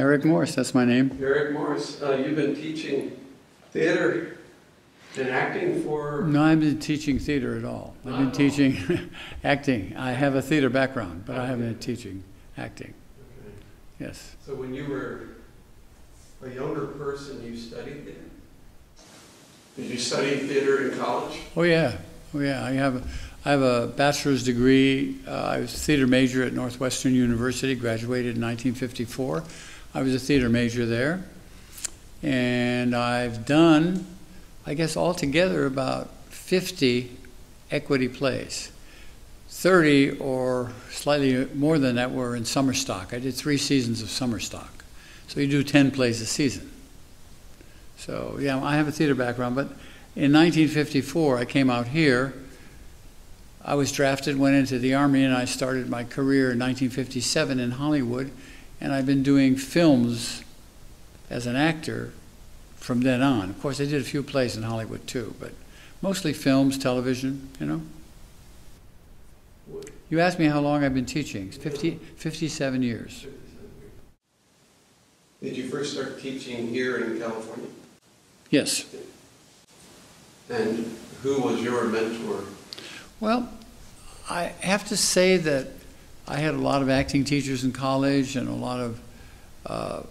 Eric Morris, that's my name. Eric Morris, uh, you've been teaching theater and acting for. No, I've been teaching theater at all. I've been teaching acting. I have a theater background, but I haven't been teaching acting. Okay. Yes. So when you were a younger person, you studied theater? Did you study theater in college? Oh yeah. Oh yeah. I have. A, I have a bachelor's degree. Uh, I was a theater major at Northwestern University. Graduated in 1954. I was a theater major there, and I've done, I guess, altogether about 50 equity plays. 30 or slightly more than that were in summer stock. I did three seasons of summer stock. So you do 10 plays a season. So, yeah, I have a theater background, but in 1954, I came out here. I was drafted, went into the Army, and I started my career in 1957 in Hollywood. And I've been doing films as an actor from then on. Of course, I did a few plays in Hollywood too, but mostly films, television, you know. You asked me how long I've been teaching. 50, 57 years. Did you first start teaching here in California? Yes. And who was your mentor? Well, I have to say that I had a lot of acting teachers in college and a lot of uh,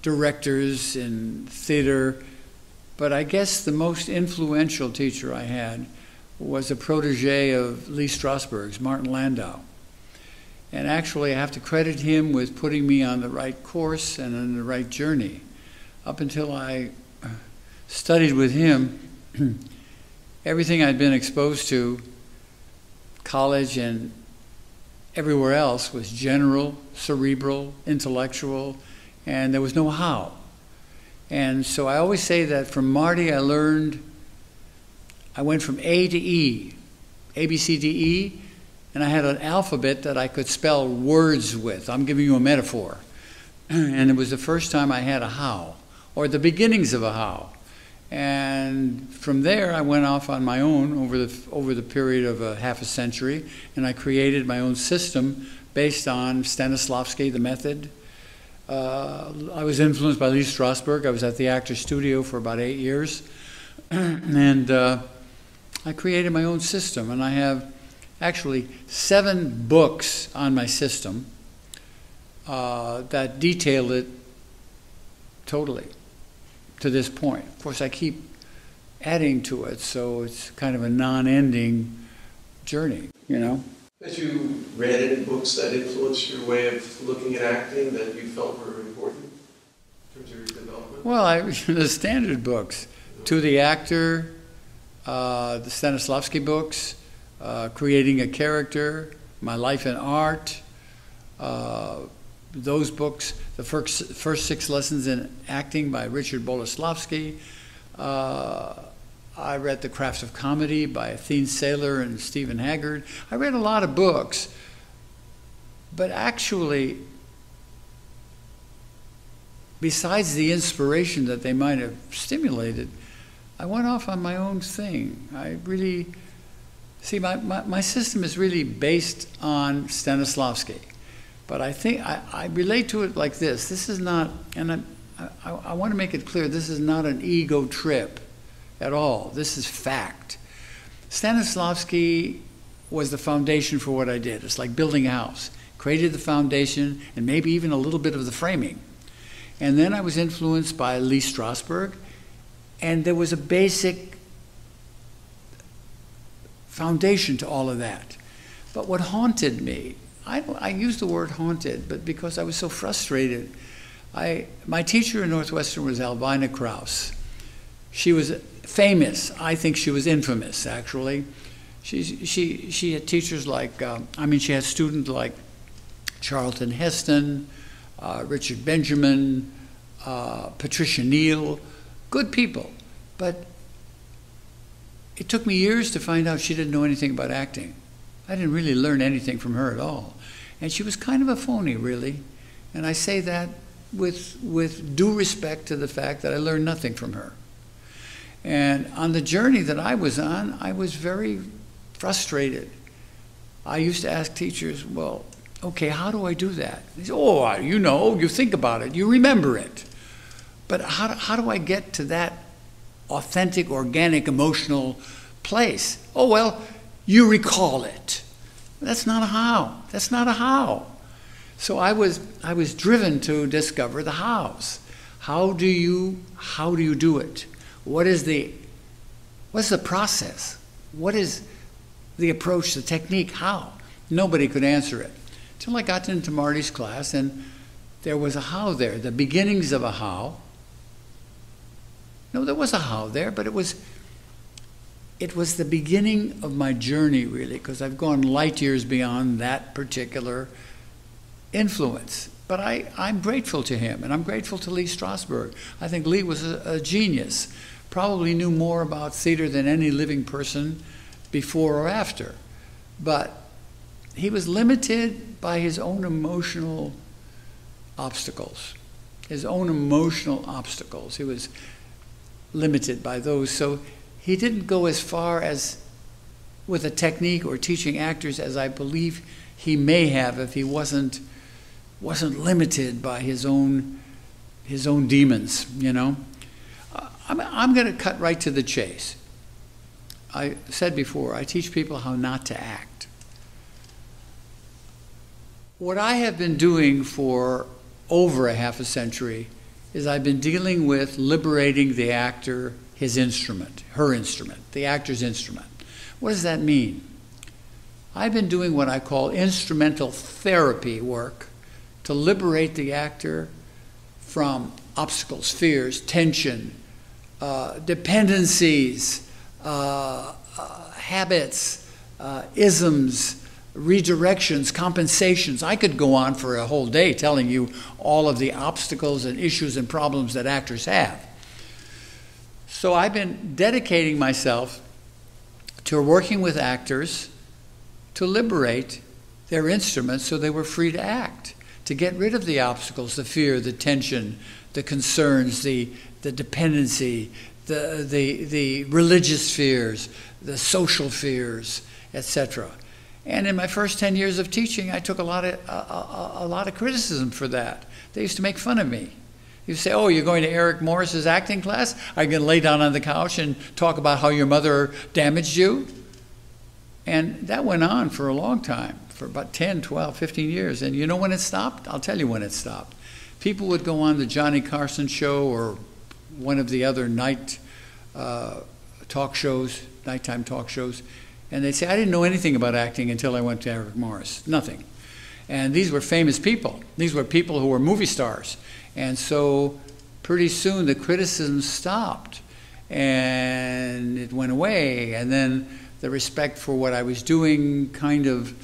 directors in theater, but I guess the most influential teacher I had was a protege of Lee Strasberg's, Martin Landau. And actually, I have to credit him with putting me on the right course and on the right journey. Up until I studied with him, everything I'd been exposed to, college and everywhere else, was general, cerebral, intellectual, and there was no how. And so I always say that from Marty, I learned, I went from A to E, A, B, C, D, E, and I had an alphabet that I could spell words with. I'm giving you a metaphor. And it was the first time I had a how, or the beginnings of a how. And from there, I went off on my own over the, over the period of a half a century, and I created my own system based on Stanislavski, the method. Uh, I was influenced by Lee Strasberg. I was at the Actors Studio for about eight years, and uh, I created my own system. And I have actually seven books on my system uh, that detail it totally to this point. Of course, I keep adding to it, so it's kind of a non-ending journey, you know. Had you read any books that influenced your way of looking at acting that you felt were important in terms of your development? Well, I, the standard books, To the Actor, uh, the Stanislavski books, uh, Creating a Character, My Life in Art, uh, those books, the first, first six lessons in acting by Richard Boleslavsky. Uh, I read The Crafts of Comedy by Athene Seyler and Stephen Haggard. I read a lot of books, but actually, besides the inspiration that they might have stimulated, I went off on my own thing. I really, see, my, my, my system is really based on Stanislavski. But I think I, I relate to it like this. This is not, and I, I, I want to make it clear, this is not an ego trip at all. This is fact. Stanislavski was the foundation for what I did. It's like building a house. Created the foundation and maybe even a little bit of the framing. And then I was influenced by Lee Strasberg, and there was a basic foundation to all of that. But what haunted me I, I use the word haunted, but because I was so frustrated. I, my teacher in Northwestern was Alvina Krause. She was famous. I think she was infamous, actually. She, she, she had teachers like, um, I mean, she had students like Charlton Heston, uh, Richard Benjamin, uh, Patricia Neal, good people. But it took me years to find out she didn't know anything about acting. I didn't really learn anything from her at all. And she was kind of a phony, really. And I say that with, with due respect to the fact that I learned nothing from her. And on the journey that I was on, I was very frustrated. I used to ask teachers, well, Okay, how do I do that? He said, oh, you know, you think about it, you remember it. But how, how do I get to that authentic, organic, emotional place? Oh, well, you recall it. That's not a how. That's not a how. So I was, I was driven to discover the hows. How do you, how do you do it? What is the, what's the process? What is the approach, the technique? How? Nobody could answer it. Until I got into Marty's class and there was a how there, the beginnings of a how. No, there was a how there, but it was it was the beginning of my journey really, because I've gone light years beyond that particular influence. But I, I'm grateful to him, and I'm grateful to Lee Strasberg. I think Lee was a, a genius, probably knew more about theater than any living person before or after. But he was limited by his own emotional obstacles, his own emotional obstacles. He was limited by those. So he didn't go as far as with a technique or teaching actors as I believe he may have if he wasn't wasn't limited by his own his own demons, you know. I'm, I'm going to cut right to the chase. I said before, I teach people how not to act. What I have been doing for over a half a century is I've been dealing with liberating the actor, his instrument, her instrument, the actor's instrument. What does that mean? I've been doing what I call instrumental therapy work to liberate the actor from obstacles, fears, tension, uh, dependencies, uh, uh, habits, uh, isms, redirections, compensations. I could go on for a whole day telling you all of the obstacles and issues and problems that actors have. So I've been dedicating myself to working with actors to liberate their instruments so they were free to act, to get rid of the obstacles, the fear, the tension, the concerns, the, the dependency, the, the, the religious fears, the social fears, etc. And in my first 10 years of teaching, I took a lot of, a, a, a, lot of criticism for that. They used to make fun of me. You say, oh, you're going to Eric Morris's acting class? Going to lay down on the couch and talk about how your mother damaged you? And that went on for a long time, for about 10, 12, 15 years. And you know when it stopped? I'll tell you when it stopped. People would go on the Johnny Carson show or one of the other night uh, talk shows, nighttime talk shows, and they'd say, I didn't know anything about acting until I went to Eric Morris. Nothing. And these were famous people. These were people who were movie stars. And so pretty soon the criticism stopped and it went away. And then the respect for what I was doing kind of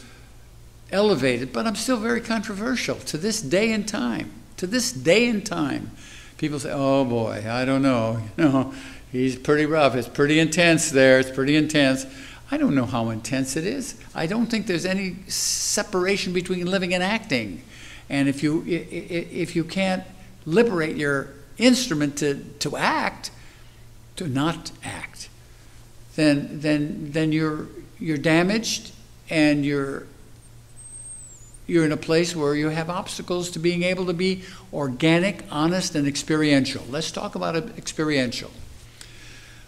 elevated. But I'm still very controversial to this day and time. To this day and time. People say, oh boy, I don't know. You know, he's pretty rough. It's pretty intense there. It's pretty intense. I don't know how intense it is. I don't think there's any separation between living and acting. And if you, if you can't liberate your instrument to, to act, to not act, then, then, then you're, you're damaged and you're, you're in a place where you have obstacles to being able to be organic, honest, and experiential. Let's talk about experiential.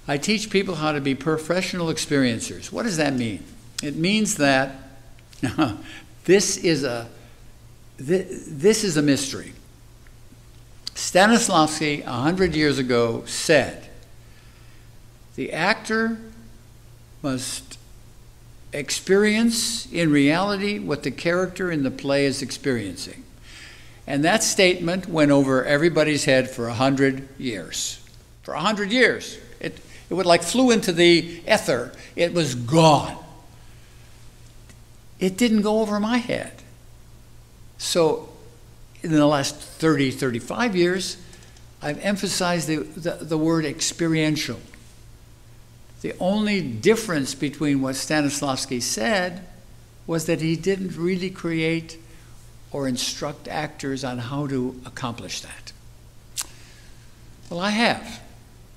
I teach people how to be professional experiencers. What does that mean? It means that this is a this is a mystery. Stanislavski, a hundred years ago, said the actor must experience in reality what the character in the play is experiencing. And that statement went over everybody's head for a hundred years. For a hundred years. It, it would like flew into the ether. It was gone. It didn't go over my head. So in the last 30, 35 years, I've emphasized the, the, the word experiential. The only difference between what Stanislavski said was that he didn't really create or instruct actors on how to accomplish that. Well, I have.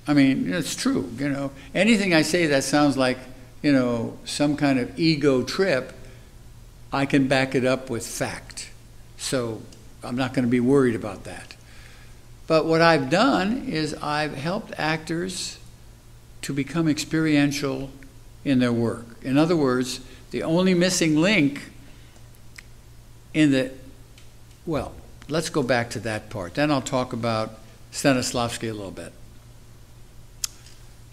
I mean, it's true. You know, anything I say that sounds like, you know, some kind of ego trip, I can back it up with fact. So I'm not going to be worried about that. But what I've done is I've helped actors to become experiential in their work. In other words, the only missing link in the, well, let's go back to that part. Then I'll talk about Stanislavski a little bit.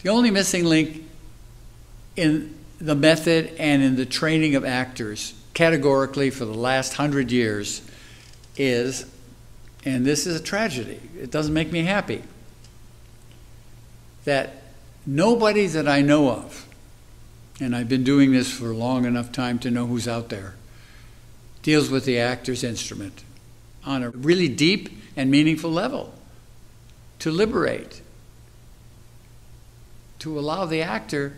The only missing link in the method and in the training of actors, categorically for the last hundred years, is, and this is a tragedy, it doesn't make me happy, that nobody that I know of, and I've been doing this for long enough time to know who's out there, deals with the actor's instrument on a really deep and meaningful level to liberate, to allow the actor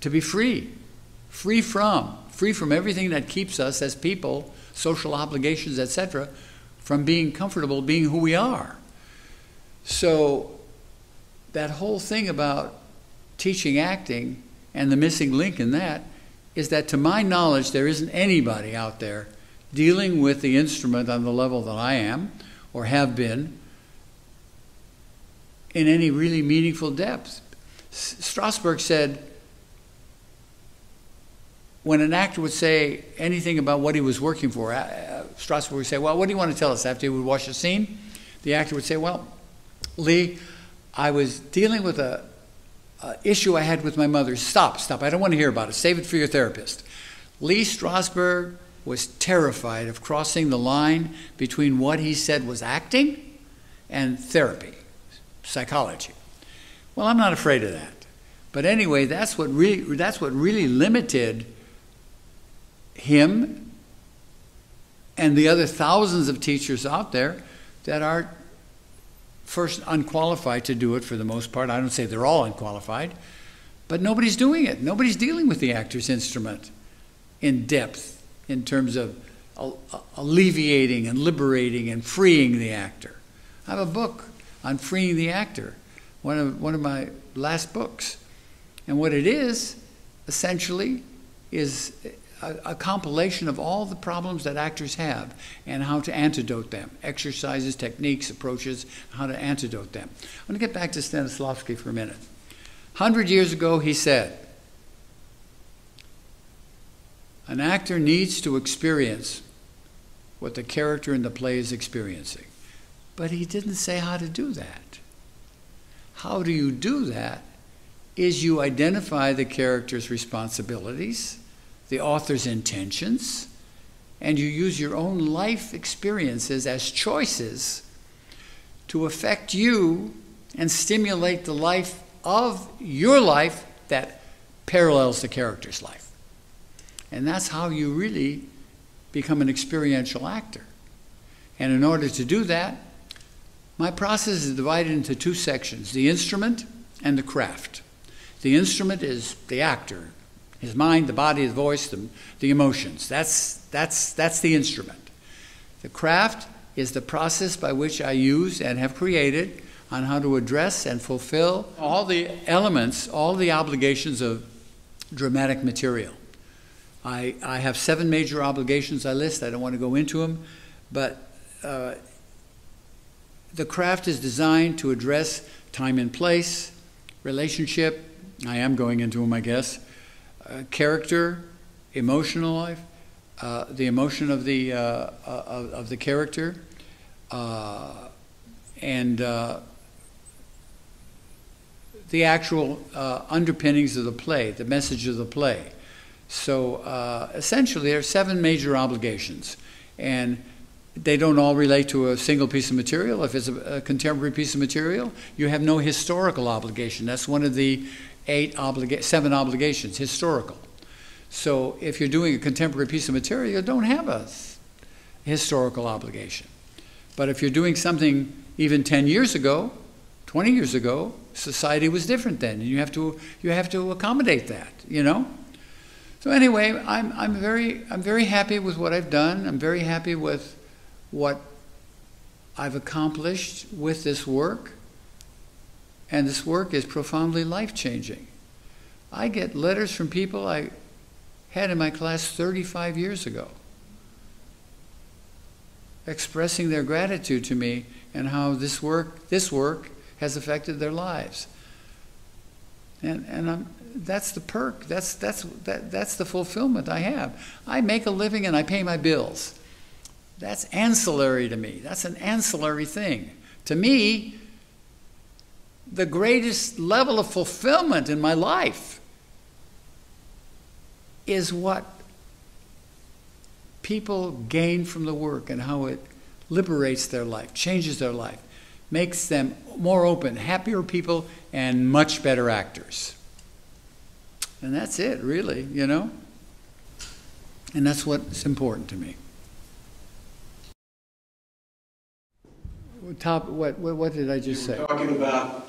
to be free, free from, free from everything that keeps us as people, social obligations, etc., from being comfortable being who we are. So that whole thing about teaching acting and the missing link in that is that to my knowledge there isn't anybody out there dealing with the instrument on the level that I am or have been in any really meaningful depth. Strasberg said when an actor would say anything about what he was working for, uh, Strasberg would say, Well, what do you want to tell us after he would watch a scene? The actor would say, Well, Lee, I was dealing with a, a issue I had with my mother. Stop, stop. I don't want to hear about it. Save it for your therapist. Lee Strasberg was terrified of crossing the line between what he said was acting and therapy, psychology. Well, I'm not afraid of that. But anyway, that's what really, that's what really limited him and the other thousands of teachers out there that are first unqualified to do it for the most part. I don't say they're all unqualified, but nobody's doing it. Nobody's dealing with the actor's instrument in depth in terms of alleviating and liberating and freeing the actor. I have a book on freeing the actor, one of, one of my last books. And what it is, essentially, is a, a, compilation of all the problems that actors have and how to antidote them exercises, techniques, approaches, how to antidote them. I'm going to get back to Stanislavski for a minute. 100 years ago, he said, An actor needs to experience what the character in the play is experiencing. But he didn't say how to do that. How do you do that? Is you identify the character's responsibilities the author's intentions, and you use your own life experiences as choices to affect you and stimulate the life of your life that parallels the character's life. And that's how you really become an experiential actor. And in order to do that, my process is divided into two sections the instrument and the craft. The instrument is the actor, his mind, the body, the voice, the, the emotions. That's, that's, that's the instrument. The craft is the process by which I use and have created on how to address and fulfill all the elements, all the obligations of dramatic material. I, I have seven major obligations I list. I don't want to go into them, but uh, the craft is designed to address time and place, relationship. I am going into them, I guess. Uh, character, emotional life, uh, the emotion of the, uh, of, of, the character, and the actual underpinnings of the play, the message of the play. So essentially, there are seven major obligations. And they don't all relate to a single piece of material. If it's a, a, contemporary piece of material, you have no historical obligation. That's one of the eight obliga- seven obligations, historical. So if you're doing a contemporary piece of material, you don't have a historical obligation. But if you're doing something even 10 years ago, 20 years ago, society was different then, and you have to you have to accommodate that, you know. So anyway, I'm I'm very I'm very happy with what I've done. I'm very happy with what I've accomplished with this work. And this work is profoundly life changing. I get letters from people I had in my class 35 years ago, expressing their gratitude to me and how this work, this work has affected their lives. And, and I'm, that's the perk. That's, that's, that, that's the fulfillment I have. I make a living and I pay my bills. That's ancillary to me. That's an ancillary thing. To me, the greatest level of fulfillment in my life is what people gain from the work and how it liberates their life, changes their life, makes them more open, happier people, and much better actors. And that's it, really, you know? And that's what's important to me. Top, what, what, what did I just say? talking about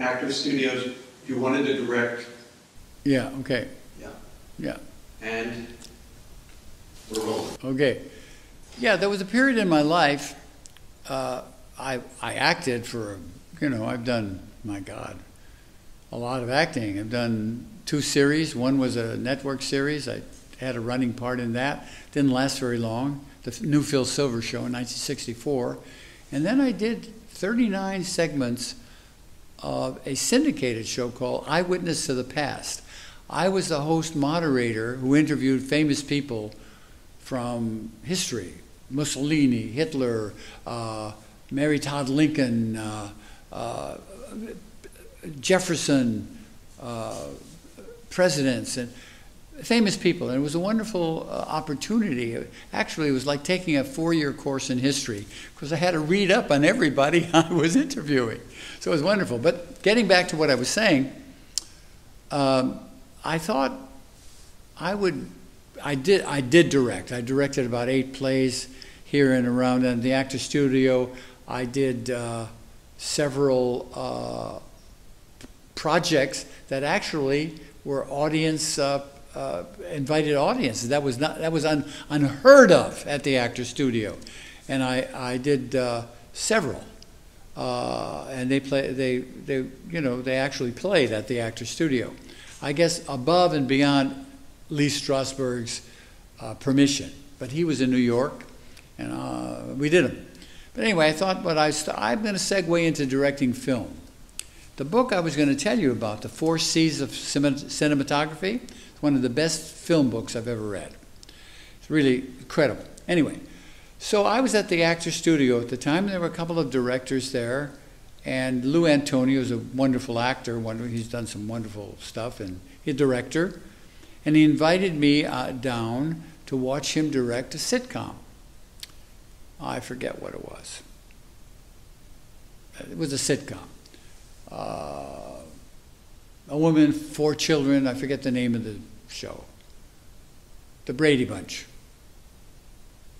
actor studios, you wanted to direct, Yeah, okay, yeah, yeah. and we're rolling. Okay. Yeah, there was a period in my life, uh, I, I acted for, you know, I've done, my God, a lot of acting. I've done two series. One was a network series. I had a running part in that. Didn't last very long. The New Phil Silvers Show in 1964. And then I did 39 segments of a syndicated show called Eyewitness to the Past. I was the host moderator who interviewed famous people from history Mussolini, Hitler, uh, Mary Todd Lincoln, uh, uh, Jefferson, uh, presidents, and famous people. And it was a wonderful uh, opportunity. Actually, it was like taking a four year course in history because I had to read up on everybody I was interviewing. So it was wonderful. But getting back to what I was saying, um, I thought I would I did. I did direct. I directed about eight plays here and around in the actor studio. I did uh, several uh, projects that actually were audience uh, invited audiences. That was not. That was un, unheard of at the actor studio, and I I did uh, several. Uh, and they play. They they you know they actually played at the actor studio. I guess above and beyond Lee Strasberg's uh, permission. But he was in New York, and uh, we did them. But anyway, I thought, but I st- I'm going to segue into directing film. The book I was going to tell you about, The Four C's of Cinematography, one of the best film books I've ever read. It's really incredible. Anyway, so I was at the actor studio at the time. And there were a couple of directors there, and Lou Antonio is a wonderful actor. He's done some wonderful stuff, and he's a director. And he invited me uh, down to watch him direct a sitcom. I forget what it was. It was a sitcom. Uh, a woman, four children, I forget the name of the show. The Brady Bunch.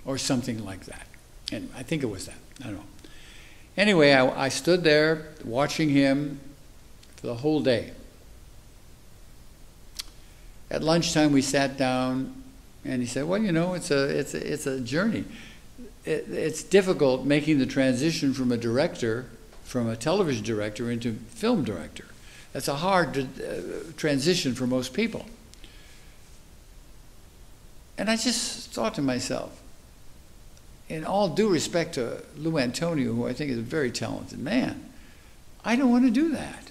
Or something like that. And I think it was that. I don't know. Anyway, I, I stood there watching him for the whole day. At lunchtime, we sat down, and he said, "Well, you know, it's a it's a, it's a journey. It, it's difficult making the transition from a director, from a television director into film director. That's a hard uh, transition for most people." And I just thought to myself, in all due respect to Lou Antonio, who I think is a very talented man, I don't want to do that.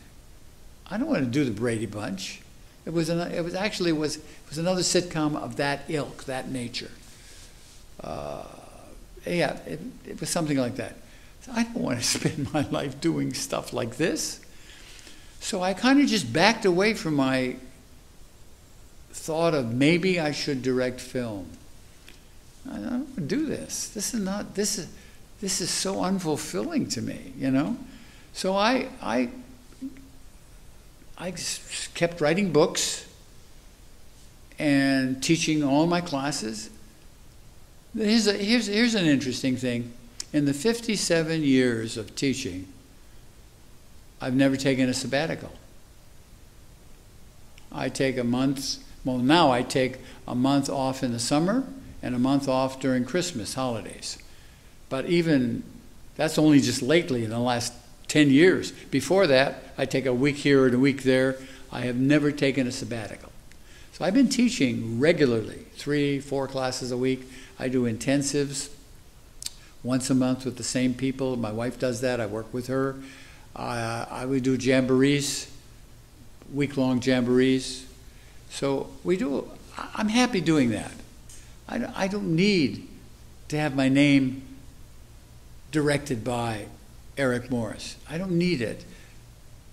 I don't want to do the Brady Bunch. It was, an, it was actually was, it was another sitcom of that ilk, that nature. Uh, yeah, it, it was something like that. So I don't want to spend my life doing stuff like this. So I kind of just backed away from my thought of maybe I should direct film. I don't want to do this. This is not. This is. This is so unfulfilling to me. You know. So I I I kept writing books and teaching all my classes. Here's, a, here's, here's an interesting thing. In the 57 years of teaching, I've never taken a sabbatical. I take a month, well, now I take a month off in the summer and a month off during Christmas holidays. But even, that's only just lately in the last 10 years. Before that, I take a week here and a week there. I have never taken a sabbatical. So I've been teaching regularly, three, four classes a week. I do intensives once a month with the same people. My wife does that. I work with her. Uh, I would do jamborees, week long jamborees. So we do, I'm happy doing that. I, I don't need to have my name directed by Eric Morris. I don't need it.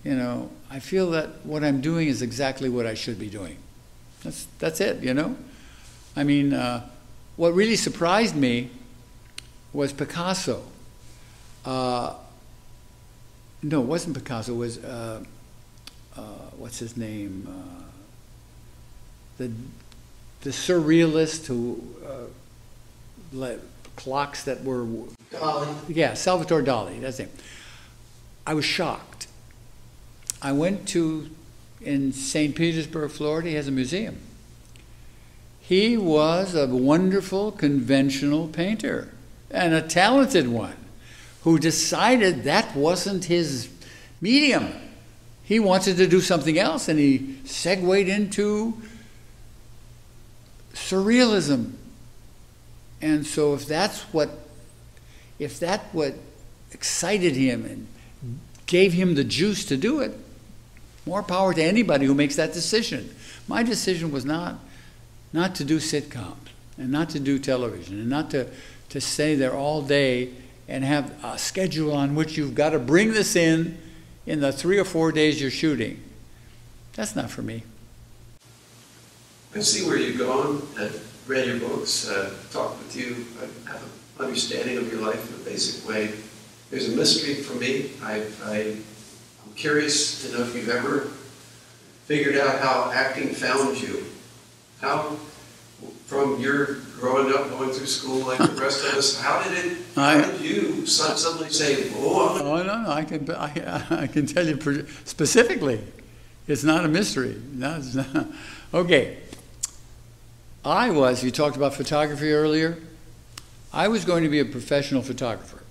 You know, I feel that what I'm doing is exactly what I should be doing. That's, that's it, you know? I mean, uh, what really surprised me was Picasso. Uh, no, it wasn't Picasso. It was uh, uh, what's his name? The the surrealist who uh, let clocks that were Dali. yeah Salvatore Dali. That's it. I was shocked. I went to in St. Petersburg, Florida. He has a museum. He was a wonderful conventional painter and a talented one who decided that wasn't his medium. He wanted to do something else and he segued into surrealism. And so if that's what if that what excited him and gave him the juice to do it, more power to anybody who makes that decision. My decision was not not to do sitcoms and not to do television and not to, to stay there all day and have a schedule on which you've got to bring this in in the three or four days you're shooting. That's not for me. I see where you've gone, I've read your books, uh, talked with you, I have an understanding of your life in a basic way. There's a mystery for me. I, I, I'm curious to know if you've ever figured out how acting found you. How, from your growing up, going through school like the rest of us, how did it, how I- did you suddenly say, oh, I'm Oh no, no, I can I, I can tell you specifically. It's not a mystery. No, it's not. Okay. I was. You talked about photography earlier. I was going to be a professional photographer.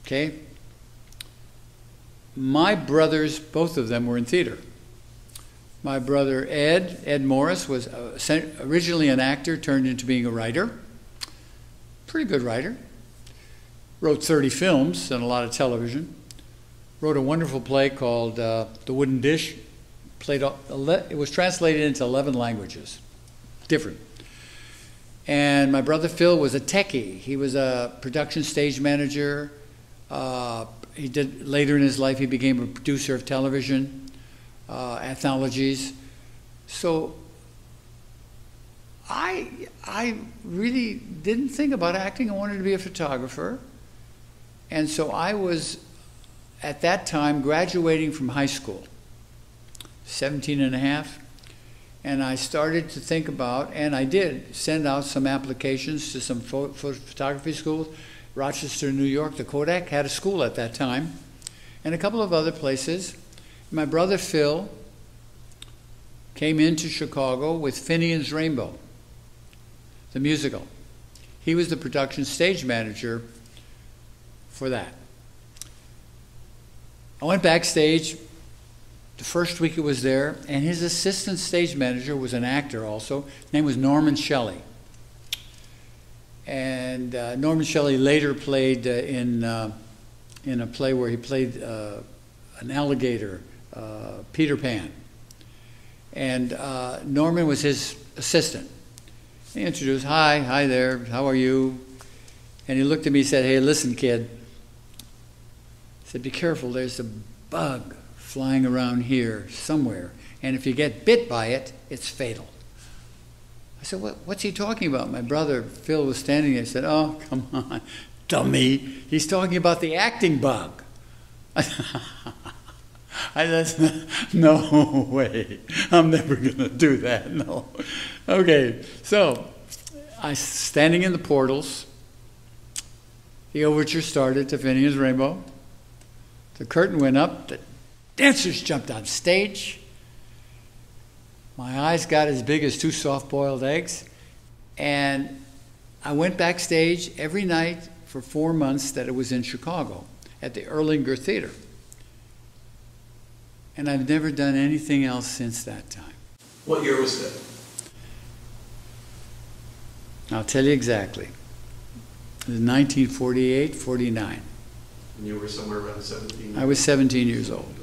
Okay. My brothers, both of them, were in theater. My brother Ed, Ed Morris, was uh, originally an actor, turned into being a writer. Pretty good writer wrote 30 films and a lot of television. Wrote a wonderful play called uh, The Wooden Dish. Played it was translated into 11 languages, different. And my brother Phil was a techie. He was a production stage manager. Uh, he did later in his life. He became a producer of television uh, anthologies. So I I really didn't think about acting. I wanted to be a photographer. And so I was, at that time, graduating from high school, 17 and a half. And I started to think about, and I did send out some applications to some pho- pho- photography schools. Rochester, New York, the Kodak had a school at that time, and a couple of other places. My brother Phil came into Chicago with Finian's Rainbow, the musical. He was the production stage manager for that. I went backstage the first week it was there, and his assistant stage manager was an actor also. His name was Norman Shelley. And uh, Norman Shelley later played uh, in, uh, in a play where he played uh, an alligator, uh, Peter Pan. And uh, Norman was his assistant. He introduced, Hi, hi there, how are you? And he looked at me and said, Hey, listen, kid. He said, Be careful, there's a bug flying around here somewhere. And if you get bit by it, it's fatal. I said, what, What's he talking about? My brother Phil was standing there and said, Oh, come on, dummy. He's talking about the acting bug. I said, No way. I'm never going to do that. No. Okay, so I standing in the portals. The overture started to Finian's Rainbow. The curtain went up. The dancers jumped on stage. My eyes got as big as two soft boiled eggs. And I went backstage every night for four months that it was in Chicago at the Erlanger Theater. And I've never done anything else since that time. What year was that? I'll tell you exactly. It was 1948, 49. And you were somewhere around 17? I was 17 years old.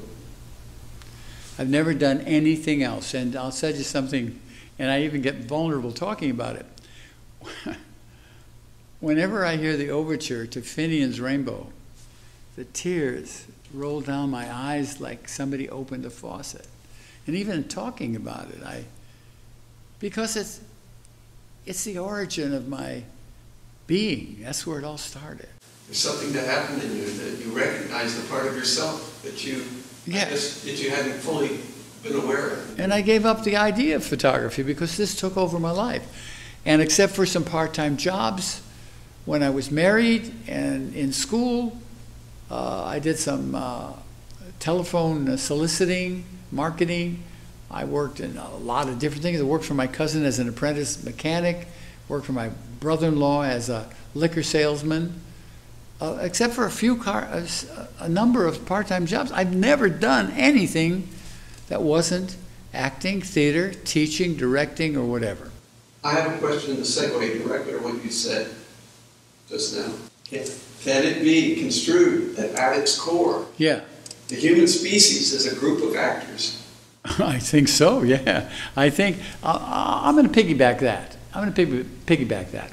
I've never done anything else. And I'll tell you something, and I even get vulnerable talking about it. Whenever I hear the overture to Finian's Rainbow, the tears roll down my eyes like somebody opened a faucet. And even talking about it, I because it's it's the origin of my being. That's where it all started. There's something that happened in you that you recognize the part of yourself that you Yeah. just, that you hadn't fully been aware of. And I gave up the idea of photography because this took over my life. And except for some part time jobs, when I was married and in school, uh, I did some uh, telephone soliciting, marketing. I worked in a lot of different things. I worked for my cousin as an apprentice mechanic, worked for my brother in law as a liquor salesman. Uh, except for a few car, a number of part time jobs, I've never done anything that wasn't acting, theater, teaching, directing, or whatever. I have a question in the segue directly to what you said just now. Can can it be construed that at its core, Yeah, the human species is a group of actors? I think so. Yeah, I think I, I'm going to piggyback that. I'm going to piggyback that.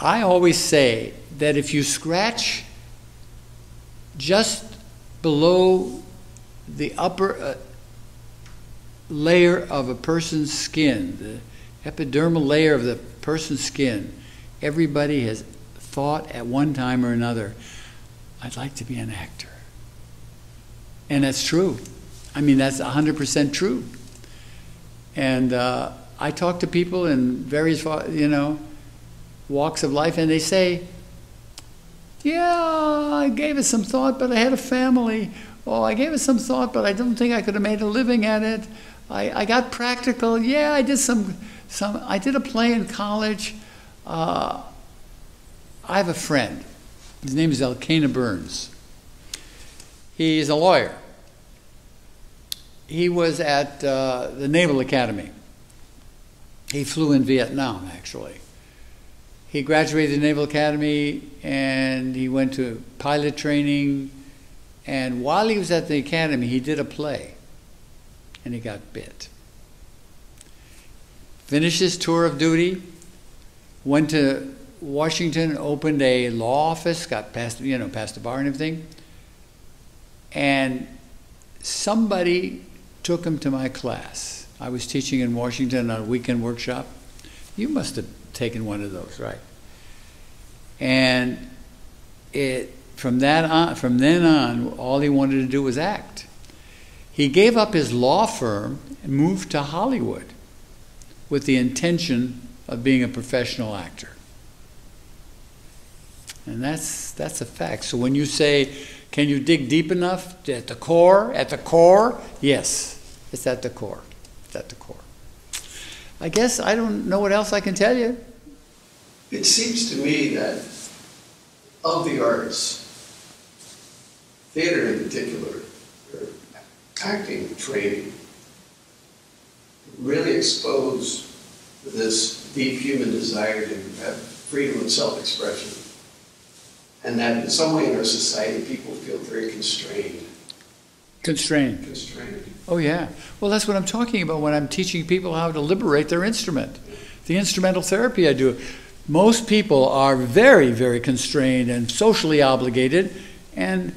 I always say that if you scratch just below the upper uh, layer of a person's skin, the epidermal layer of the person's skin, everybody has thought at one time or another, I'd like to be an actor. And that's true. I mean, that's 100% true. And uh, I talk to people in various, you know, walks of life, and they say, Yeah, I gave it some thought, but I had a family. Oh, I gave it some thought, but I don't think I could have made a living at it. I, I got practical. Yeah, I did some, some. I did a play in college. Uh, I have a friend. His name is Elkanah Burns. He's a lawyer. He was at uh, the Naval Academy. He flew in Vietnam, actually. He graduated the Naval Academy and he went to pilot training. And while he was at the academy, he did a play and he got bit. Finished his tour of duty, went to Washington, opened a law office, got past, you know, past the bar and everything. And somebody took him to my class. I was teaching in Washington on a weekend workshop. You must have taken one of those, right? And it from that on, from then on, all he wanted to do was act. He gave up his law firm and moved to Hollywood with the intention of being a professional actor. And that's that's a fact. So when you say, can you dig deep enough at the core? At the core, yes, it's at the core. It's at the core. I guess I don't know what else I can tell you. It seems to me that of the arts, theater in particular, acting training, really expose this deep human desire to have freedom of self-expression. And that in some way in our society, people feel very constrained. Constrained. Constrained. Oh, yeah. Well, that's what I'm talking about when I'm teaching people how to liberate their instrument. The instrumental therapy I do. Most people are very, very constrained and socially obligated. And,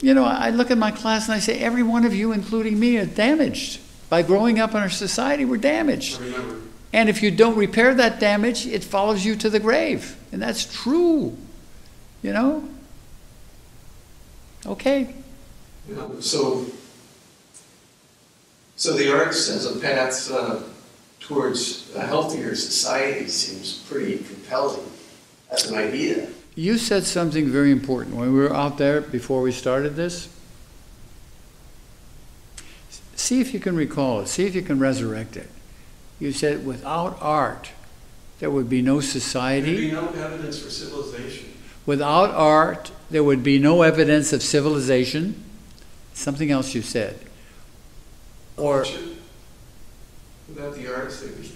you know, I look at my class and I say, every one of you, including me, are damaged. By growing up in our society, we're damaged. And if you don't repair that damage, it follows you to the grave. And that's true. You know? Okay. You know, so, so the arts as a path uh, towards a healthier society seems pretty compelling as an idea. You said something very important when we were out there before we started this. See if you can recall it. See if you can resurrect it. You said without art, there would be no There'd society. be no evidence for civilization. Without art, there would be no evidence of civilization. Something else you said. Or Culture. Without the there'd be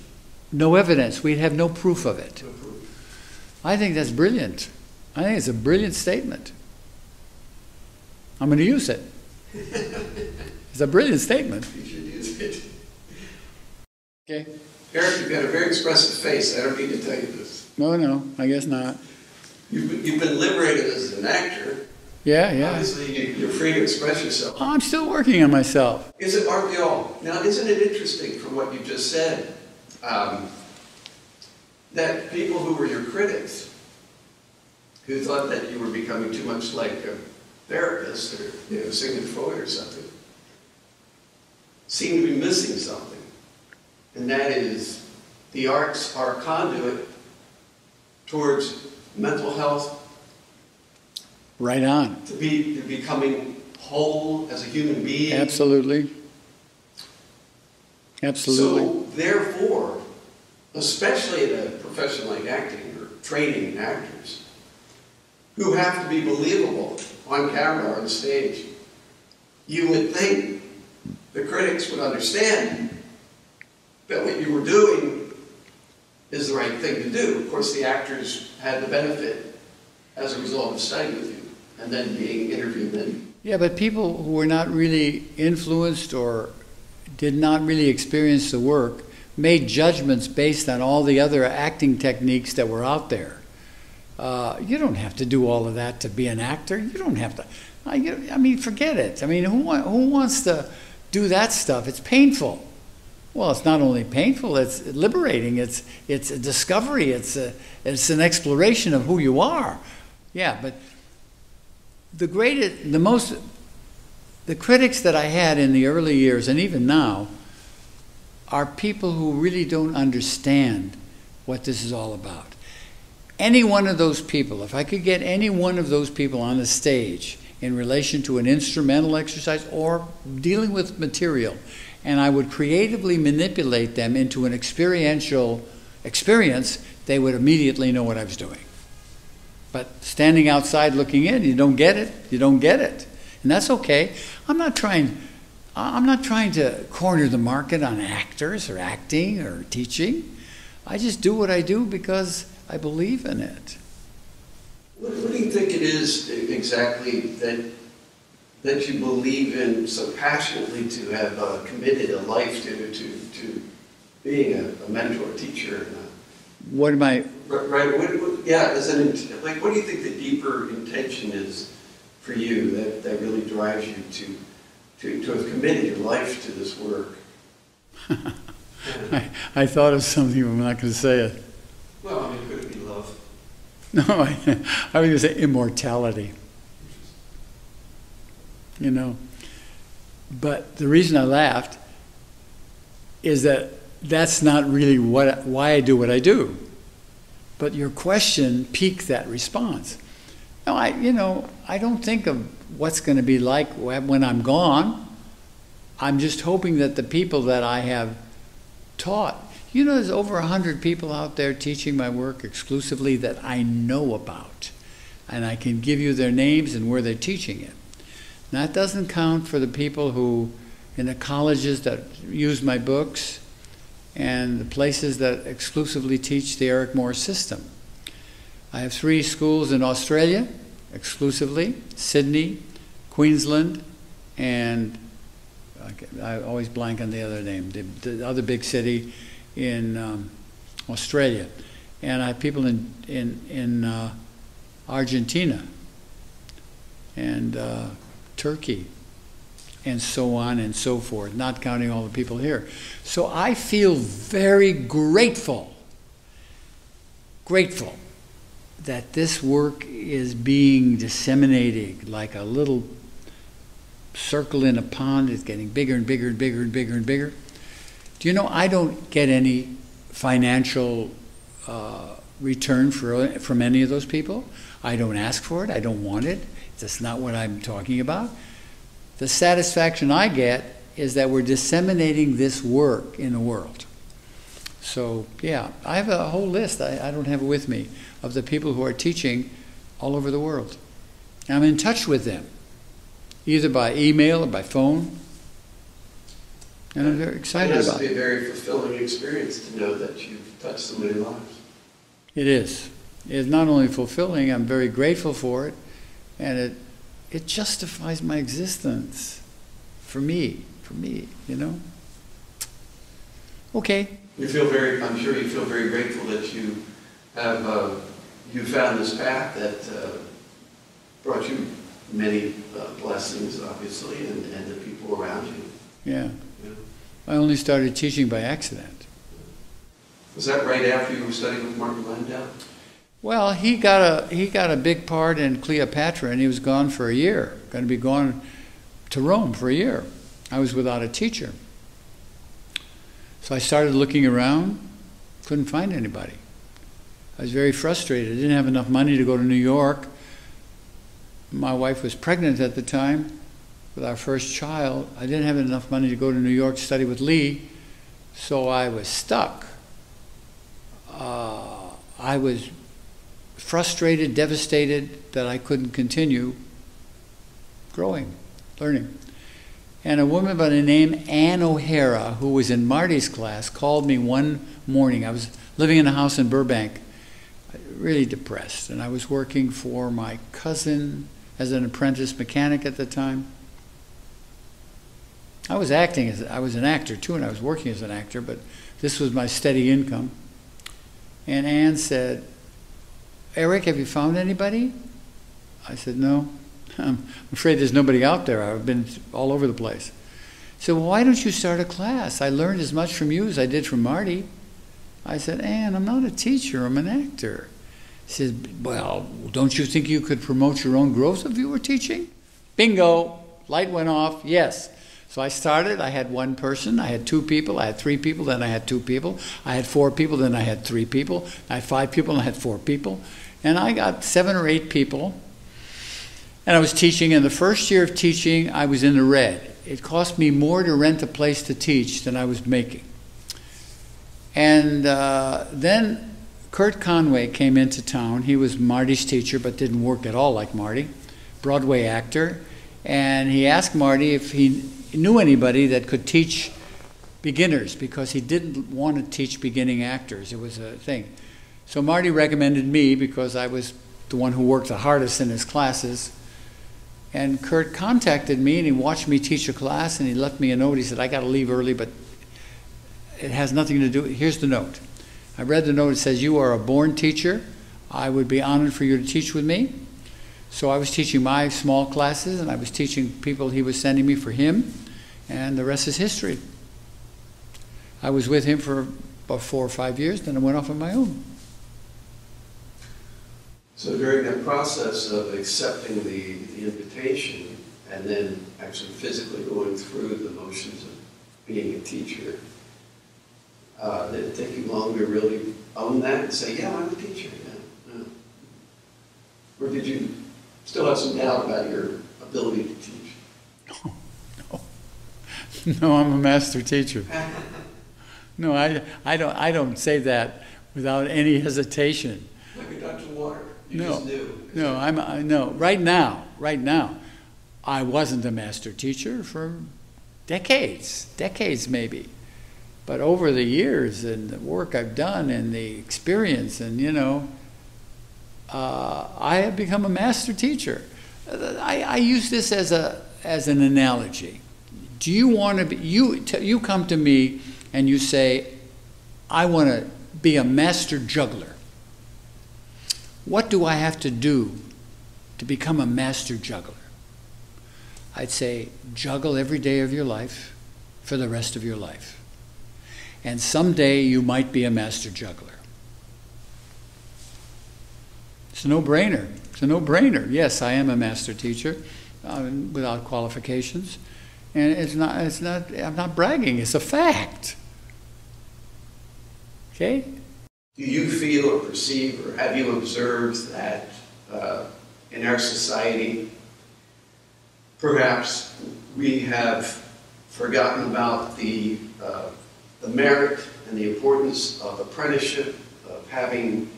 no evidence. We'd have no proof of it. No proof. I think that's brilliant. I think it's a brilliant statement. I'm going to use it. It's a brilliant statement. You should use it. Okay. Eric, you've got a very expressive face. I don't need to tell you this. No, no, I guess not. You've, been- you've been liberated as an actor. Yeah, yeah. Obviously, you- you're free to express yourself. Oh, I'm still working on myself. Is it, aren't we all? Now, isn't it interesting from what you just said, um, that people who were your critics, who thought that you were becoming too much like a therapist or, you know, Sigmund Freud or something, seem to be missing something. And that is, the arts are a conduit towards mental health, Right on. to be, to becoming whole as a human being. Absolutely. Absolutely. So therefore, especially in a profession like acting or training actors, who have to be believable on camera or on stage, you would think the critics would understand that what you were doing is the right thing to do. Of course, the actors had the benefit as a result of studying with you and then being interviewed and Yeah, but people who were not really influenced or did not really experience the work made judgments based on all the other acting techniques that were out there. Uh, you don't have to do all of that to be an actor. You don't have to. I, you- I mean, forget it. I mean, who, who wants to do that stuff? It's painful. Well, it's not only painful; it's liberating. It's it's a discovery. It's a it's an exploration of who you are. Yeah, but the greatest, the most, the critics that I had in the early years and even now are people who really don't understand what this is all about. Any one of those people, if I could get any one of those people on the stage in relation to an instrumental exercise or dealing with material, and I would creatively manipulate them into an experiential experience, they would immediately know what I was doing. But standing outside looking in, you don't get it. You don't get it, and that's okay. I'm not trying. I'm not trying to corner the market on actors or acting or teaching. I just do what I do because I believe in it. What, what do you think it is exactly that that you believe in so passionately to have uh, committed a life to to, to being a, a mentor, teacher? What am I? Right, right what, what, yeah, as an like, what do you think the deeper intention is for you that, that really drives you to, to to have committed your life to this work? I, I thought of something, but I'm not going to say it. Well, I mean, could it be love? No, I, I was going to say immortality. You know, but the reason I laughed is that that's not really what why I do what I do. But your question piqued that response. No, I you know I don't think of what's going to be like when I'm gone. I'm just hoping that the people that I have taught. You know, there's over a hundred people out there teaching my work exclusively that I know about, and I can give you their names and where they're teaching it. Now, that doesn't count for the people who, in the colleges that use my books, and the places that exclusively teach the Eric Morris system. I have three schools in Australia, exclusively Sydney, Queensland, and I always blank on the other name, the, the other big city in um, Australia. And I have people in, in, in uh, Argentina and uh, Turkey and so on and so forth, not counting all the people here. So I feel very grateful, grateful that this work is being disseminated like a little circle in a pond. It's getting bigger and bigger and bigger and bigger and bigger. Do you know I don't get any financial uh, return for, from any of those people? I don't ask for it. I don't want it. That's not what I'm talking about. The satisfaction I get is that we're disseminating this work in the world. So, yeah, I have a whole list, I, I don't have it with me, of the people who are teaching all over the world. And I'm in touch with them, either by email or by phone. And I'm very excited about It excited has to be a very fulfilling experience to know that you've touched so many lives. It is. It's not only fulfilling, I'm very grateful for it, and it, it justifies my existence for me, for me, you know? Okay. You feel very, I'm sure you feel very grateful that you have, uh, you found this path that uh, brought you many uh, blessings, obviously, and, and the people around you. Yeah. know. I only started teaching by accident. Was that right after you were studying with Martin Landau? Well, he got a he got a big part in Cleopatra, and he was gone for a year. Going to be gone to Rome for a year. I was without a teacher, so I started looking around. Couldn't find anybody. I was very frustrated. I didn't have enough money to go to New York. My wife was pregnant at the time with our first child. I didn't have enough money to go to New York to study with Lee, so I was stuck. Uh, I was frustrated, devastated that I couldn't continue growing, learning. And a woman by the name Ann O'Hara, who was in Marty's class, called me one morning. I was living in a house in Burbank, really depressed, and I was working for my cousin as an apprentice mechanic at the time. I was acting as I was an actor too, and I was working as an actor, but this was my steady income. And Ann said, Eric, have you found anybody? I said, No. I'm afraid there's nobody out there. I've been all over the place. So well, why don't you start a class? I learned as much from you as I did from Marty. I said, Ann, I'm not a teacher, I'm an actor. She said, Well, don't you think you could promote your own growth if you were teaching? Bingo! Light went off, yes. So I started, I had one person, I had two people, I had three people, then I had two people, I had four people, then I had three people, I had five people, and I had four people. And I got seven or eight people. And I was teaching, and the first year of teaching, I was in the red. It cost me more to rent a place to teach than I was making. And uh, then Curt Conway came into town. He was Marty's teacher, but didn't work at all like Marty, Broadway actor. And he asked Marty if he knew anybody that could teach beginners because he didn't want to teach beginning actors. It was a thing. So Marty recommended me because I was the one who worked the hardest in his classes. And Curt contacted me and he watched me teach a class and he left me a note. He said, I got to leave early, but it has nothing to do. Here's the note. I read the note. It says, You are a born teacher. I would be honored for you to teach with me. So I was teaching my small classes and I was teaching people he was sending me for him, and the rest is history. I was with him for about four or five years, then I went off on my own. So during that process of accepting the, the invitation and then actually physically going through the motions of being a teacher, uh, did it take you long to really own that and say, yeah, I'm a teacher? Yeah, yeah. Or did you still have some doubt about your ability to teach? No, no. No, I'm a master teacher. No, I, I don't I don't say that without any hesitation. Like a duck to water. You No. No, I'm I no right now, right now, I wasn't a master teacher for decades, decades maybe. But over the years and the work I've done and the experience and you know, uh, I have become a master teacher. I, I use this as a as an analogy. Do you want to be you? You come to me and you say, "I want to be a master juggler." What do I have to do to become a master juggler? I'd say juggle every day of your life for the rest of your life. And someday you might be a master juggler. It's a no brainer. It's a no brainer. Yes, I am a master teacher uh, without qualifications. And it's not, it's not, I'm not bragging, it's a fact. Okay? Do you feel or perceive or have you observed that uh, in our society, perhaps we have forgotten about the, uh, the merit and the importance of apprenticeship, of having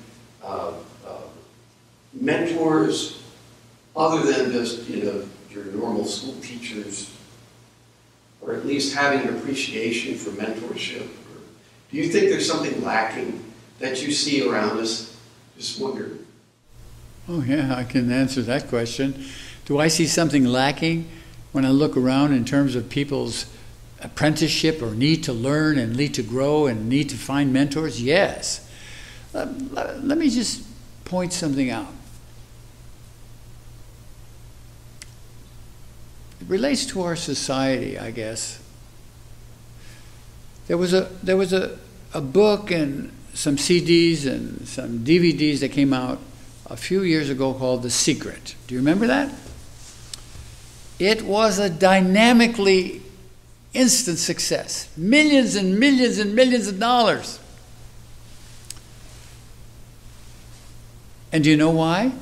uh, uh, mentors other than just, you know, your normal school teachers or at least having an appreciation for mentorship? Or do you think there's something lacking that you see around us? Just wonder. Oh, yeah, I can answer that question. Do I see something lacking when I look around in terms of people's apprenticeship or need to learn and need to grow and need to find mentors? Yes. Let me just point something out. It relates to our society, I guess. There was a there was a, a book and some CDs and some DVDs that came out a few years ago called The Secret. Do you remember that? It was a dynamically instant success. Millions and millions and millions of dollars. And do you know why?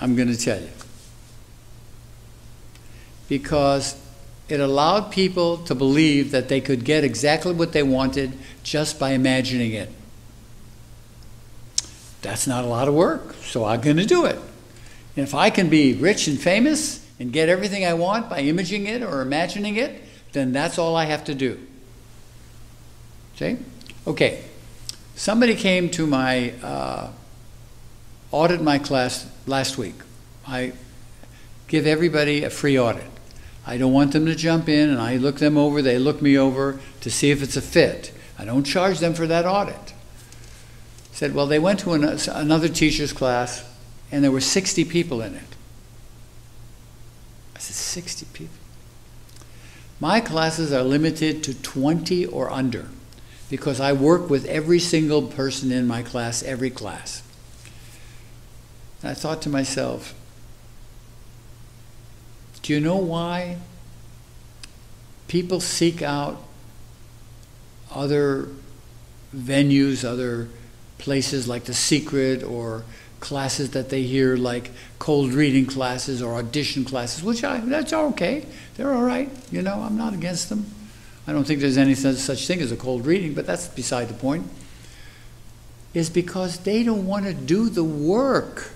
I'm going to tell you. Because it allowed people to believe that they could get exactly what they wanted just by imagining it. That's not a lot of work, so I'm going to do it. And if I can be rich and famous and get everything I want by imaging it or imagining it, then that's all I have to do. See? Okay. Somebody came to my uh, audit my class last week. I give everybody a free audit. I don't want them to jump in and I look them over, they look me over to see if it's a fit. I don't charge them for that audit. Said, well, they went to an, another teacher's class and there were 60 people in it. I said, 60 people? My classes are limited to 20 or under because I work with every single person in my class, every class. And I thought to myself, do you know why people seek out other venues, other places like The Secret or classes that they hear like cold reading classes or audition classes, which I, that's okay. They're all right. You know, I'm not against them. I don't think there's any such thing as a cold reading, but that's beside the point. Is because they don't want to do the work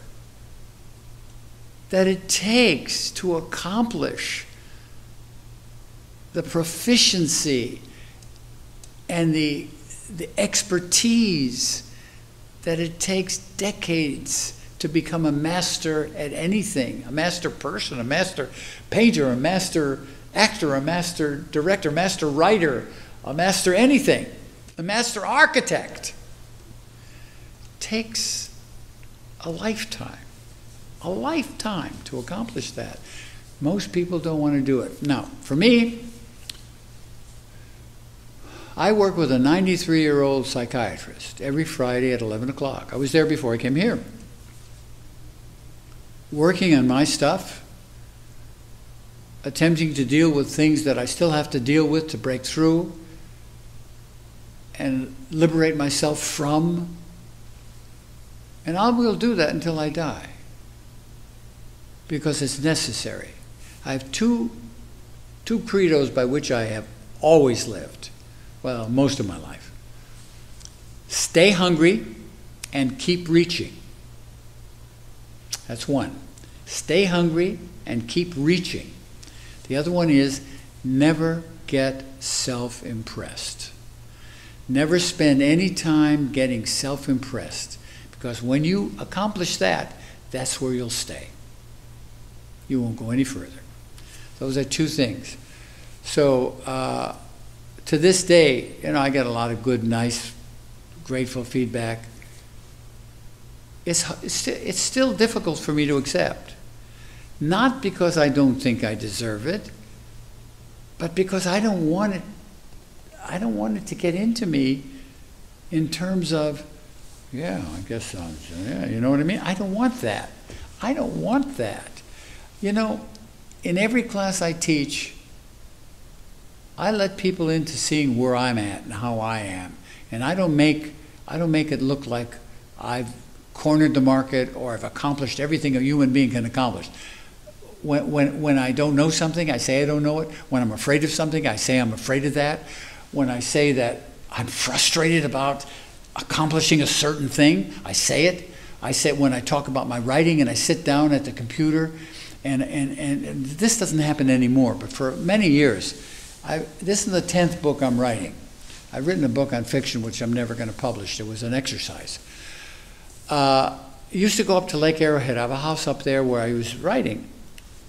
that it takes to accomplish the proficiency and the, the expertise that it takes decades to become a master at anything a master person, a master painter, a master actor, a master director, master writer, a master anything, a master architect. Takes a lifetime a lifetime to accomplish that. Most people don't want to do it. Now, for me, I work with a 93 year old psychiatrist every Friday at 11 o'clock. I was there before I came here. Working on my stuff, attempting to deal with things that I still have to deal with to break through and liberate myself from. And I will do that until I die because it's necessary. I have two, two credos by which I have always lived, well, most of my life. Stay hungry and keep reaching. That's one. Stay hungry and keep reaching. The other one is never get self impressed. Never spend any time getting self impressed because when you accomplish that, that's where you'll stay you won't go any further. Those are two things. So uh, to this day, you know, I get a lot of good, nice, grateful feedback. It's, it's, still difficult for me to accept. Not because I don't think I deserve it, but because I don't want it. I don't want it to get into me in terms of, yeah, I guess, I'm, yeah, you know what I mean? I don't want that. I don't want that. You know, in every class I teach, I let people into seeing where I'm at and how I am. And I don't make I don't make it look like I've cornered the market or I've accomplished everything a human being can accomplish. When, when, when I don't know something, I say I don't know it. When I'm afraid of something, I say I'm afraid of that. When I say that I'm frustrated about accomplishing a certain thing, I say it. I say when I talk about my writing and I sit down at the computer and, and, and, this doesn't happen anymore, but for many years, I, this is the tenth book I'm writing. I've written a book on fiction, which I'm never going to publish. It was an exercise. Uh, I used to go up to Lake Arrowhead. I have a house up there where I was writing.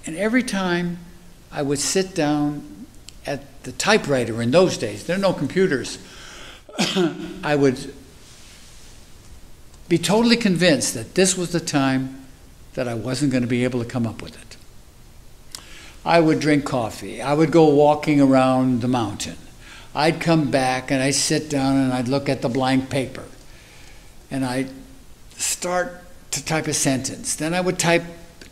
And every time I would sit down at the typewriter in those days, there are no computers, I would be totally convinced that this was the time that I wasn't going to be able to come up with it. I would drink coffee. I would go walking around the mountain. I'd come back and I'd sit down and I'd look at the blank paper. And I'd start to type a sentence. Then I would type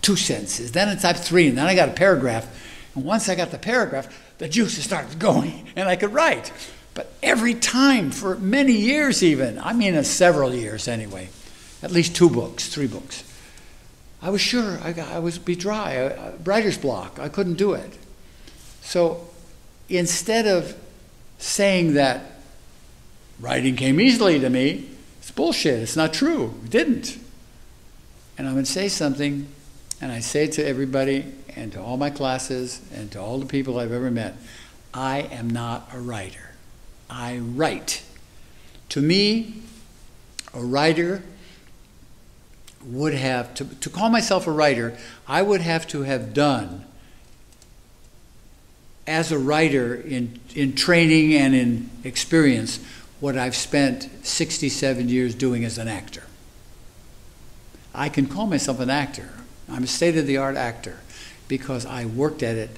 two sentences. Then I'd type three. And then I got a paragraph. And once I got the paragraph, the juices started going and I could write. But every time, for many years even, I mean, uh, several years anyway, at least two books, three books, I was sure I, I was be dry, a, writer's block. I couldn't do it. So instead of saying that writing came easily to me, it's bullshit. It's not true. It didn't. And I'm going to say something, and I say it to everybody and to all my classes and to all the people I've ever met I am not a writer. I write. To me, a writer would have, to, to call myself a writer, I would have to have done as a writer in, in training and in experience what I've spent 67 years doing as an actor. I can call myself an actor. I'm a state of the art actor because I worked at it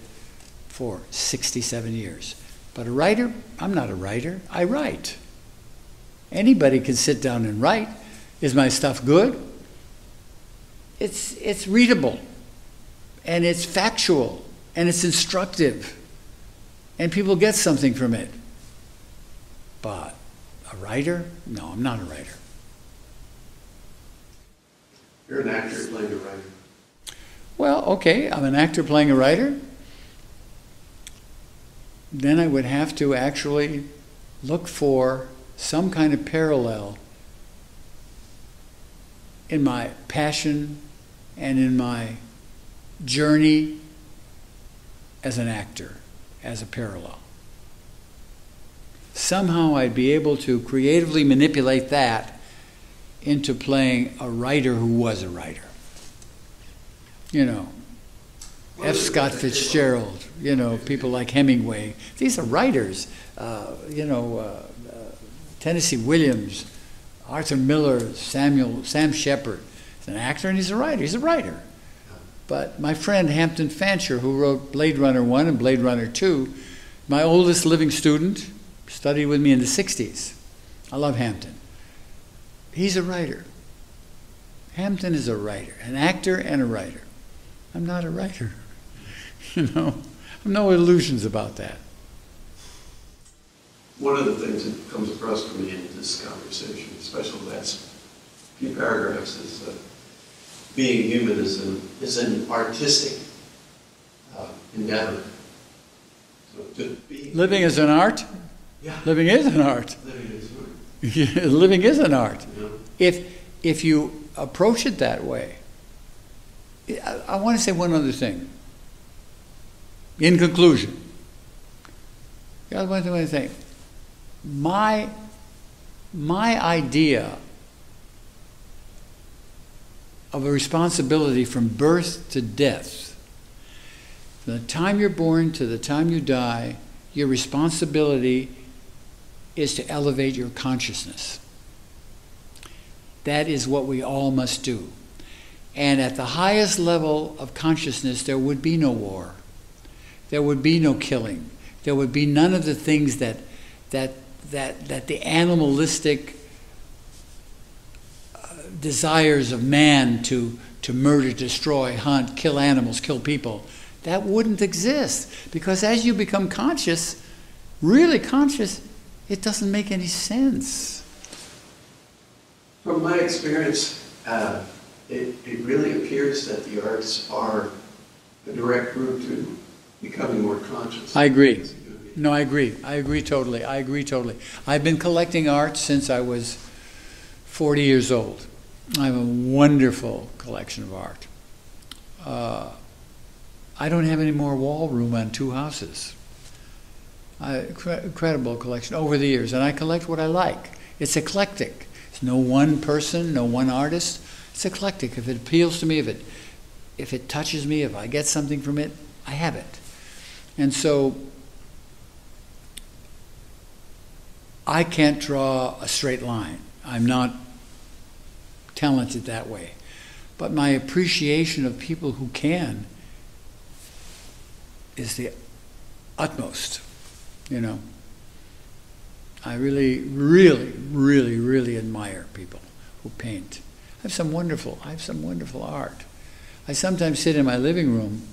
for 67 years. But a writer, I'm not a writer. I write. Anybody can sit down and write. Is my stuff good? It's, it's readable, and it's factual, and it's instructive, and people get something from it. But a writer? No, I'm not a writer. You're an actor playing a writer. Well, okay, I'm an actor playing a writer. Then I would have to actually look for some kind of parallel in my passion and in my journey as an actor, as a parallel. Somehow I'd be able to creatively manipulate that into playing a writer who was a writer. You know, F. Scott Fitzgerald, you know, people like Hemingway. These are writers. Uh, you know, uh, uh, Tennessee Williams, Arthur Miller, Samuel, Sam Shepard. He's an actor and he's a writer. He's a writer. But my friend Hampton Fancher, who wrote Blade Runner 1 and Blade Runner 2, my oldest living student, studied with me in the 60s. I love Hampton. He's a writer. Hampton is a writer, an actor and a writer. I'm not a writer. you know, I have no illusions about that. One of the things that comes across for me in this conversation, especially the last few paragraphs, is that being human is an, is an artistic uh, endeavor. So to be, Living is an art. yeah, Living is an art. living is art, Living is an art. know? If if you approach it that way, I, I want to say one other thing. In conclusion, I want to say, my my idea of a responsibility from birth to death, from the time you're born to the time you die, your responsibility is to elevate your consciousness. That is what we all must do. And at the highest level of consciousness, there would be no war. There would be no killing. There would be none of the things that, that, that, that the animalistic desires of man to, to murder, destroy, hunt, kill animals, kill people, that wouldn't exist. Because as you become conscious, really conscious, it doesn't make any sense. From my experience, uh, it, it really appears that the arts are a direct route to becoming more conscious. I agree. No, I agree. I agree totally. I agree totally. I've been collecting art since I was 40 years old. I have a wonderful collection of art. Uh, I don't have any more wall room on two houses. Uh, incredible collection over the years, and I collect what I like. It's eclectic. It's no one person, no one artist. It's eclectic. If it appeals to me, if it if it touches me, if I get something from it, I have it. And so I can't draw a straight line. I'm not talented that way. But my appreciation of people who can is the utmost, you know. I really, really, really, really admire people who paint. I have some wonderful, I have some wonderful art. I sometimes sit in my living room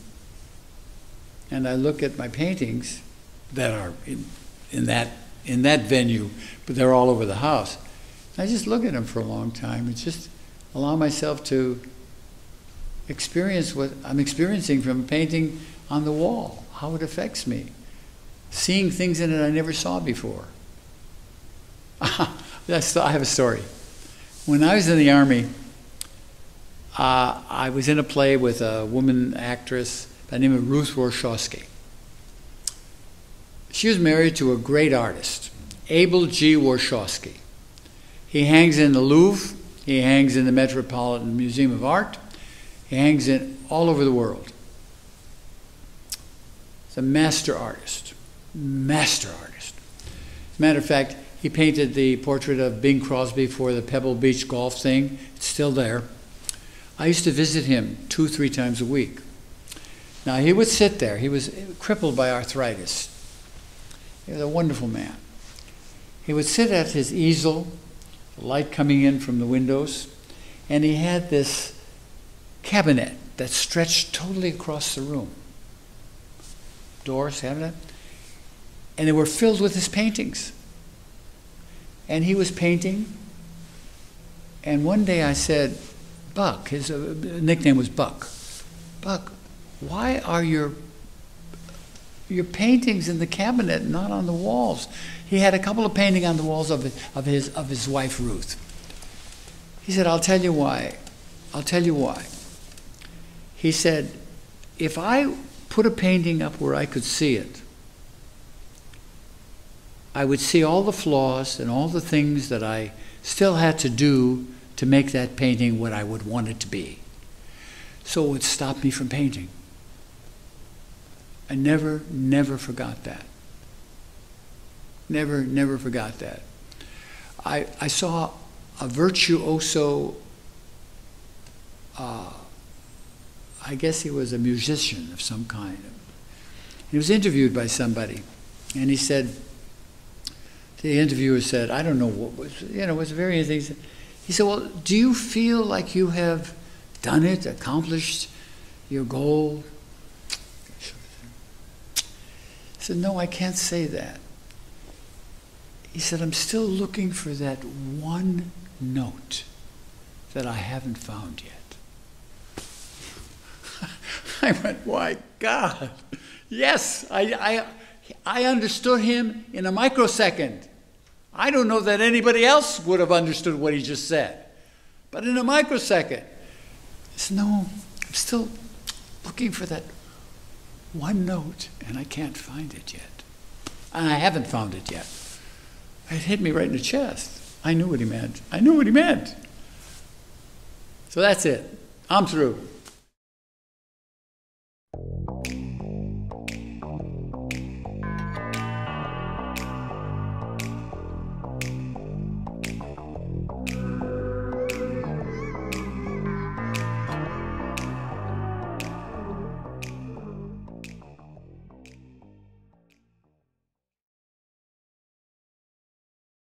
and I look at my paintings that are in, in that in that venue, but they're all over the house. I just look at them for a long time It's just allow myself to experience what I'm experiencing from painting on the wall, how it affects me, seeing things in it I never saw before. That's, I have a story. When I was in the Army, uh, I was in a play with a woman actress by the name of Ruth Warshawsky. She was married to a great artist, Abel G. Warshawsky. He hangs in the Louvre, he hangs in the Metropolitan Museum of Art, he hangs in all over the world. He's a master artist, master artist. As a matter of fact, he painted the portrait of Bing Crosby for the Pebble Beach golf thing. It's still there. I used to visit him two, three times a week. Now, he would sit there. He was crippled by arthritis. He was a wonderful man. He would sit at his easel, light coming in from the windows, and he had this cabinet that stretched totally across the room. Doors, cabinet. And they were filled with his paintings. And he was painting. And one day I said, Buck, his uh, nickname was Buck. Buck, why are your your paintings in the cabinet, not on the walls? He had a couple of paintings on the walls of, of, his, of his wife, Ruth. He said, I'll tell you why. I'll tell you why. He said, if I put a painting up where I could see it, I would see all the flaws and all the things that I still had to do to make that painting what I would want it to be. So it would stop me from painting. I never, never forgot that. Never, never forgot that. I, I saw a virtuoso, uh, I guess he was a musician of some kind. He was interviewed by somebody, and he said, the interviewer said, I don't know what was, you know, it was very interesting. He said, Well, do you feel like you have done it, accomplished your goal? I said, No, I can't say that. He said, I'm still looking for that one note that I haven't found yet. I went, Why, God, yes, I, I, I understood him in a microsecond. I don't know that anybody else would have understood what he just said. But in a microsecond, said, no, I'm still looking for that one note, and I can't find it yet. And I haven't found it yet. It hit me right in the chest. I knew what he meant. I knew what he meant. So that's it. I'm through.